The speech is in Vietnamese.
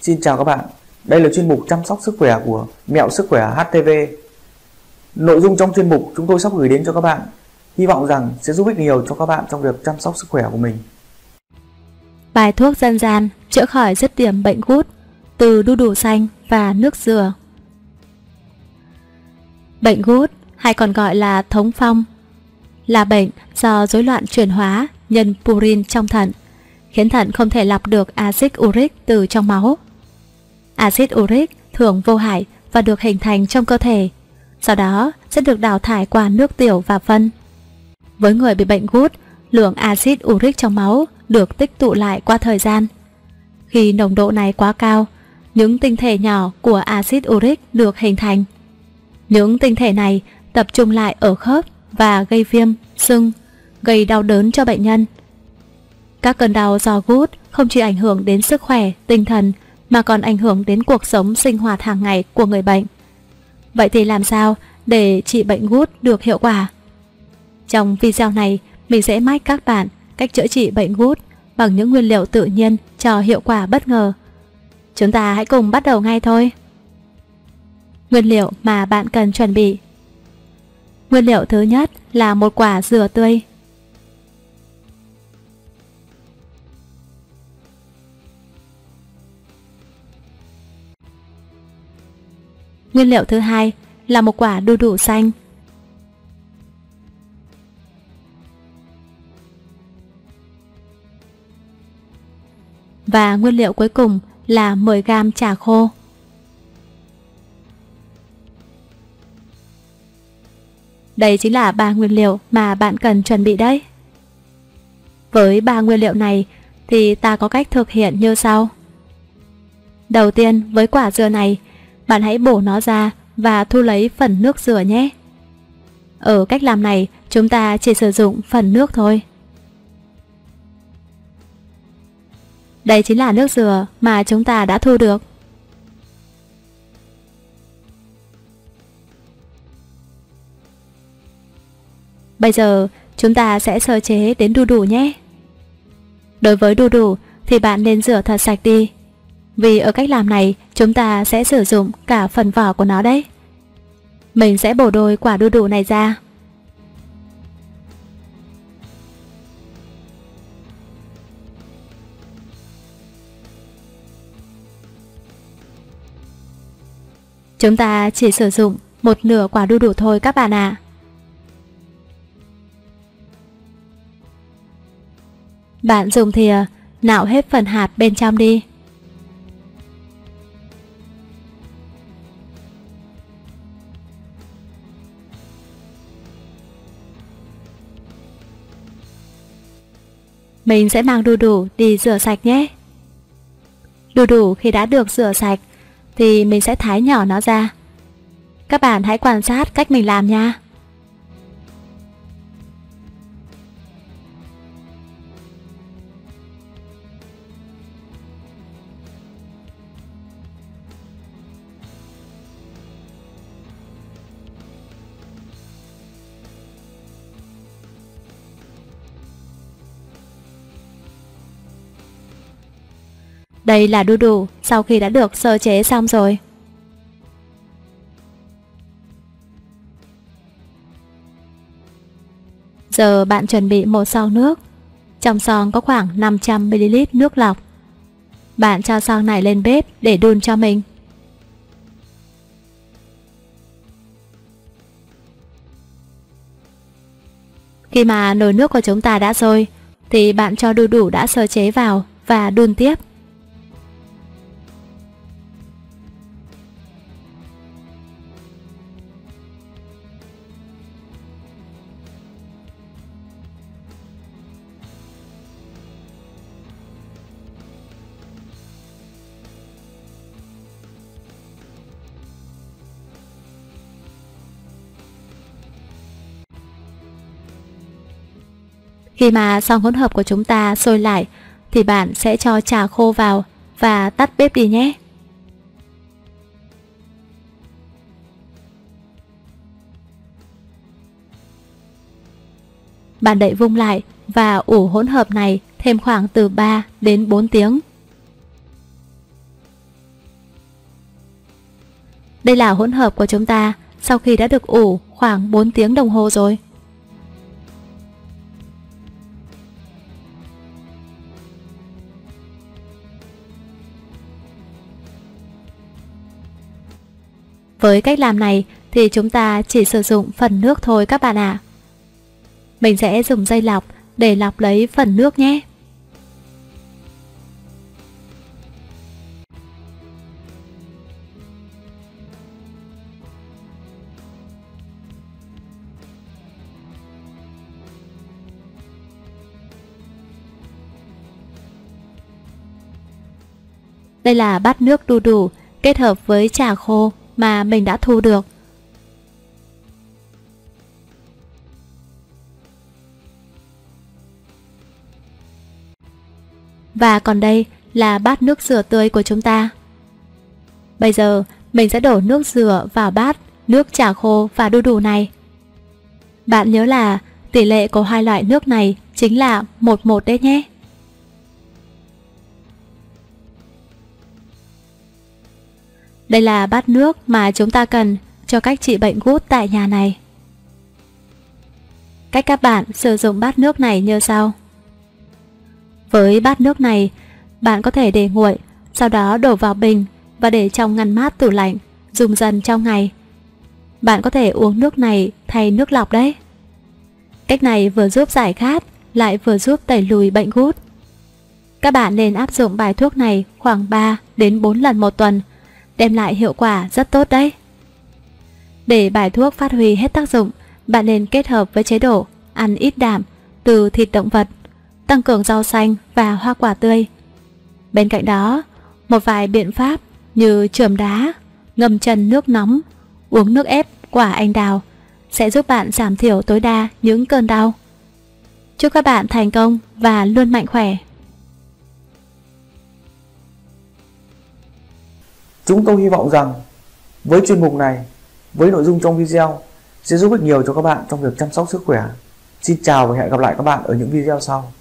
Xin chào các bạn, đây là chuyên mục chăm sóc sức khỏe của Mẹo Sức Khỏe HTV. Nội dung trong chuyên mục chúng tôi sắp gửi đến cho các bạn, hy vọng rằng sẽ giúp ích nhiều cho các bạn trong việc chăm sóc sức khỏe của mình. Bài thuốc dân gian chữa khỏi dứt điểm bệnh gút từ đu đủ xanh và nước dừa. Bệnh gút hay còn gọi là thống phong là bệnh do rối loạn chuyển hóa nhân purin trong thận, khiến thận không thể lọc được axit uric từ trong máu. Axit uric thường vô hại và được hình thành trong cơ thể, sau đó sẽ được đào thải qua nước tiểu và phân. Với người bị bệnh gút, lượng axit uric trong máu được tích tụ lại qua thời gian. Khi nồng độ này quá cao, những tinh thể nhỏ của axit uric được hình thành. Những tinh thể này tập trung lại ở khớp và gây viêm, sưng, gây đau đớn cho bệnh nhân. Các cơn đau do gút không chỉ ảnh hưởng đến sức khỏe, tinh thần mà còn ảnh hưởng đến cuộc sống sinh hoạt hàng ngày của người bệnh. Vậy thì làm sao để trị bệnh gút được hiệu quả? Trong video này, mình sẽ mách các bạn cách chữa trị bệnh gút bằng những nguyên liệu tự nhiên cho hiệu quả bất ngờ. Chúng ta hãy cùng bắt đầu ngay thôi. Nguyên liệu mà bạn cần chuẩn bị Nguyên liệu thứ nhất là một quả dừa tươi. Nguyên liệu thứ hai là một quả đu đủ xanh. Và nguyên liệu cuối cùng là 10 g trà khô. Đây chính là ba nguyên liệu mà bạn cần chuẩn bị đấy. Với ba nguyên liệu này thì ta có cách thực hiện như sau. Đầu tiên với quả dừa này, bạn hãy bổ nó ra và thu lấy phần nước dừa nhé. Ở cách làm này, chúng ta chỉ sử dụng phần nước thôi. Đây chính là nước dừa mà chúng ta đã thu được. Bây giờ chúng ta sẽ sơ chế đến đu đủ nhé. Đối với đu đủ thì bạn nên rửa thật sạch đi. Vì ở cách làm này chúng ta sẽ sử dụng cả phần vỏ của nó đấy. Mình sẽ bổ đôi quả đu đủ này ra. Chúng ta chỉ sử dụng một nửa quả đu đủ thôi các bạn ạ. À. Bạn dùng thìa ờ, nạo hết phần hạt bên trong đi. Mình sẽ mang đu đủ đi rửa sạch nhé. Đu đủ khi đã được rửa sạch thì mình sẽ thái nhỏ nó ra. Các bạn hãy quan sát cách mình làm nha. Đây là đu đủ sau khi đã được sơ chế xong rồi. Giờ bạn chuẩn bị một son nước. Trong son có khoảng 500ml nước lọc. Bạn cho son này lên bếp để đun cho mình. Khi mà nồi nước của chúng ta đã sôi, thì bạn cho đu đủ đã sơ chế vào và đun tiếp. Khi mà xong hỗn hợp của chúng ta sôi lại, thì bạn sẽ cho trà khô vào và tắt bếp đi nhé. Bạn đậy vung lại và ủ hỗn hợp này thêm khoảng từ 3 đến 4 tiếng. Đây là hỗn hợp của chúng ta sau khi đã được ủ khoảng 4 tiếng đồng hồ rồi. Với cách làm này thì chúng ta chỉ sử dụng phần nước thôi các bạn ạ. À. Mình sẽ dùng dây lọc để lọc lấy phần nước nhé. Đây là bát nước đu đủ kết hợp với trà khô mà mình đã thu được. Và còn đây là bát nước dừa tươi của chúng ta. Bây giờ, mình sẽ đổ nước dừa vào bát nước trà khô và đu đủ này. Bạn nhớ là tỷ lệ của hai loại nước này chính là 1-1 đấy nhé. Đây là bát nước mà chúng ta cần cho cách trị bệnh gút tại nhà này. Cách các bạn sử dụng bát nước này như sau. Với bát nước này, bạn có thể để nguội, sau đó đổ vào bình và để trong ngăn mát tủ lạnh, dùng dần trong ngày. Bạn có thể uống nước này thay nước lọc đấy. Cách này vừa giúp giải khát, lại vừa giúp đẩy lùi bệnh gút. Các bạn nên áp dụng bài thuốc này khoảng 3 đến 4 lần một tuần đem lại hiệu quả rất tốt đấy. Để bài thuốc phát huy hết tác dụng, bạn nên kết hợp với chế độ ăn ít đạm từ thịt động vật, tăng cường rau xanh và hoa quả tươi. Bên cạnh đó, một vài biện pháp như chườm đá, ngâm chân nước nóng, uống nước ép quả anh đào sẽ giúp bạn giảm thiểu tối đa những cơn đau. Chúc các bạn thành công và luôn mạnh khỏe. Chúng tôi hy vọng rằng với chuyên mục này, với nội dung trong video sẽ giúp ích nhiều cho các bạn trong việc chăm sóc sức khỏe. Xin chào và hẹn gặp lại các bạn ở những video sau.